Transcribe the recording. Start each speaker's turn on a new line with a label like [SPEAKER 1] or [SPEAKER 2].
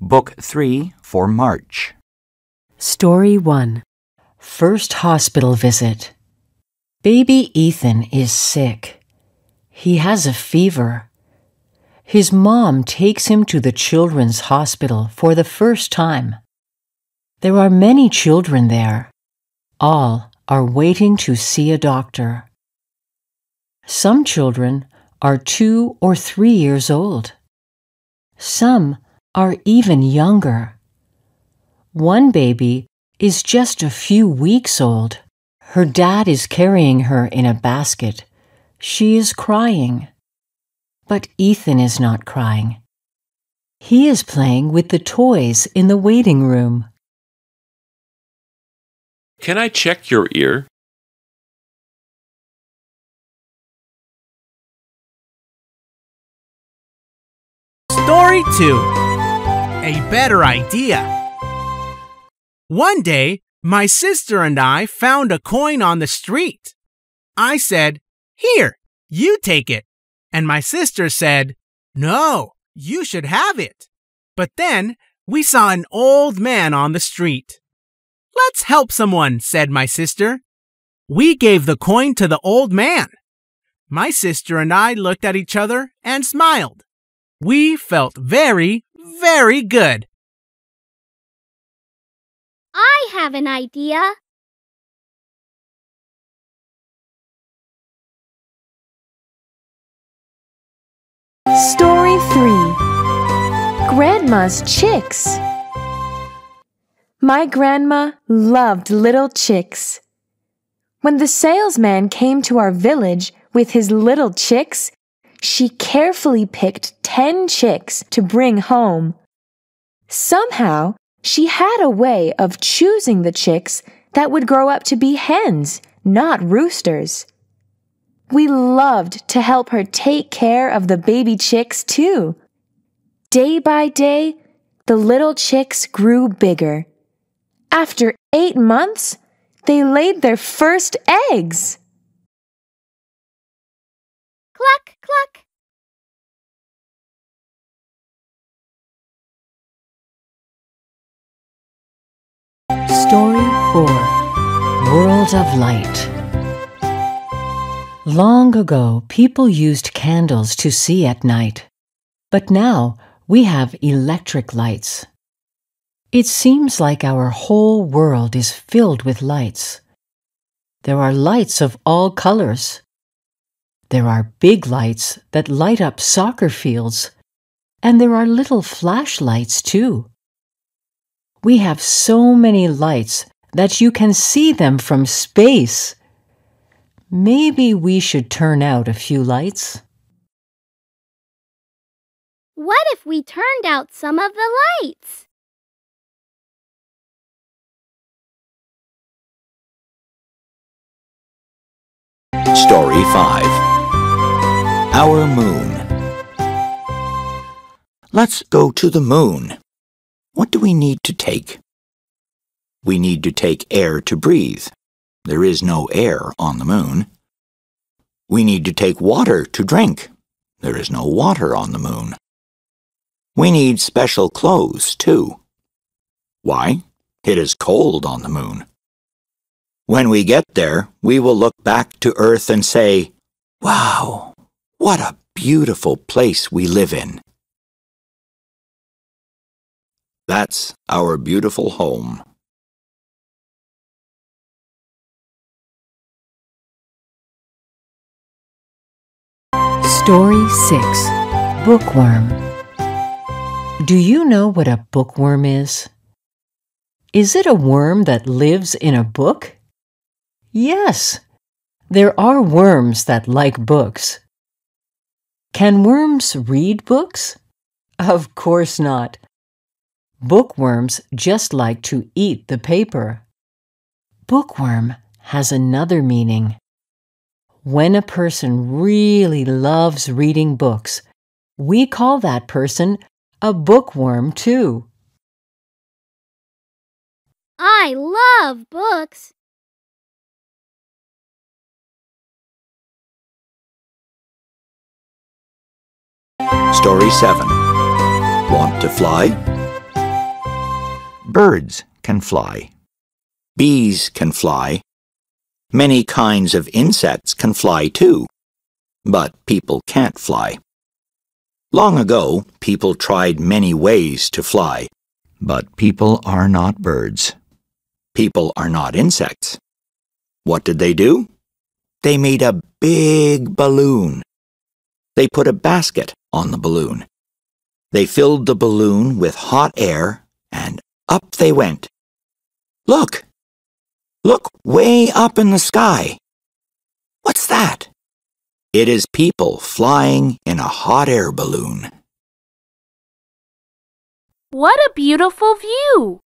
[SPEAKER 1] Book 3 for March.
[SPEAKER 2] Story 1 First Hospital Visit. Baby Ethan is sick. He has a fever. His mom takes him to the children's hospital for the first time. There are many children there. All are waiting to see a doctor. Some children are two or three years old. Some are even younger. One baby is just a few weeks old. Her dad is carrying her in a basket. She is crying. But Ethan is not crying. He is playing with the toys in the waiting room.
[SPEAKER 3] Can I check your ear?
[SPEAKER 4] Story 2 A Better Idea. One day, my sister and I found a coin on the street. I said, Here, you take it. And my sister said, No, you should have it. But then we saw an old man on the street. Let's help someone, said my sister. We gave the coin to the old man. My sister and I looked at each other and smiled. We felt very, very good.
[SPEAKER 5] I have an idea.
[SPEAKER 6] Story 3 Grandma's Chicks My grandma loved little chicks. When the salesman came to our village with his little chicks, she carefully picked 10 chicks to bring home. Somehow, she had a way of choosing the chicks that would grow up to be hens, not roosters. We loved to help her take care of the baby chicks too. Day by day, the little chicks grew bigger. After eight months, they laid their first eggs.
[SPEAKER 5] Cluck, cluck.
[SPEAKER 2] Story 4 World of Light. Long ago, people used candles to see at night. But now we have electric lights. It seems like our whole world is filled with lights. There are lights of all colors. There are big lights that light up soccer fields, and there are little flashlights too. We have so many lights that you can see them from space. Maybe we should turn out a few lights.
[SPEAKER 5] What if we turned out some of the lights?
[SPEAKER 1] Story 5 Our Moon. Let's go to the moon. What do we need to take? We need to take air to breathe. There is no air on the moon. We need to take water to drink. There is no water on the moon. We need special clothes, too. Why? It is cold on the moon. When we get there, we will look back to Earth and say, Wow, what a beautiful place we live in. That's our beautiful home.
[SPEAKER 2] Story 6 Bookworm. Do you know what a bookworm is? Is it a worm that lives in a book? Yes, there are worms that like books. Can worms read books? Of course not. Bookworms just like to eat the paper. Bookworm has another meaning. When a person really loves reading books, we call that person a bookworm too.
[SPEAKER 5] I love books.
[SPEAKER 1] Story 7 Want to fly? Birds can fly. Bees can fly. Many kinds of insects can fly too. But people can't fly. Long ago, people tried many ways to fly. But people are not birds. People are not insects. What did they do? They made a big balloon. They put a basket on the balloon. They filled the balloon with hot air and up they went. Look! Look way up in the sky. What's that? It is people flying in a hot air balloon.
[SPEAKER 5] What a beautiful view!